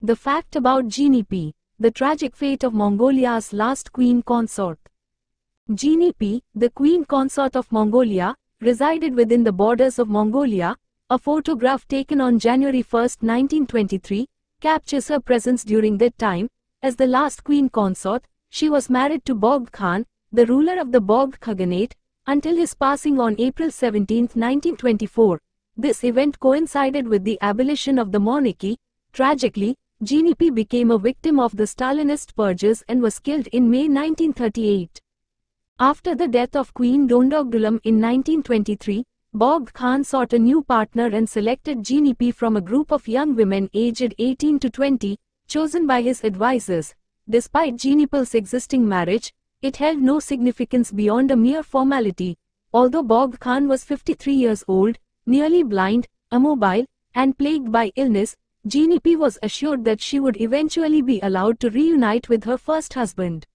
The fact about Genepil. The tragic fate of Mongolia's last queen consort. Genepil, the queen consort of Mongolia, resided within the borders of Mongolia. A photograph taken on January 1, 1923, captures her presence during that time. As the last queen consort, she was married to Bogd Khan, the ruler of the Bogd Khaganate, until his passing on April 17, 1924. This event coincided with the abolition of the monarchy. Tragically, Genepil became a victim of the Stalinist purges and was killed in May 1938. After the death of Queen Dondogdulam in 1923, Bogd Khan sought a new partner and selected Genepil from a group of young women aged 18 to 20, chosen by his advisors. Despite Genepil existing marriage, it held no significance beyond a mere formality. Although Bogd Khan was 53 years old, nearly blind, immobile, and plagued by illness, Genepil was assured that she would eventually be allowed to reunite with her first husband.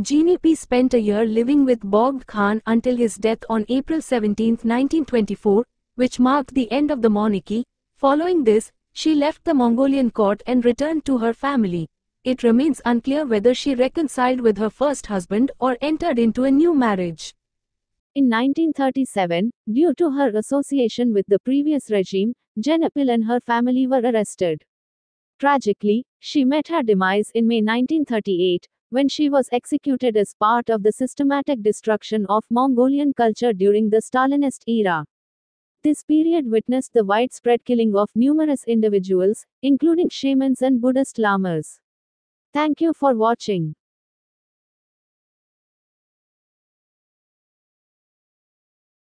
Genepil spent a year living with Bogd Khan until his death on April 17, 1924, which marked the end of the monarchy. Following this, she left the Mongolian court and returned to her family. It remains unclear whether she reconciled with her first husband or entered into a new marriage. In 1937, due to her association with the previous regime, Genepil and her family were arrested. Tragically, she met her demise in May 1938, when she was executed as part of the systematic destruction of Mongolian culture during the Stalinist era. This period witnessed the widespread killing of numerous individuals, including shamans and Buddhist lamas. Thank you for watching.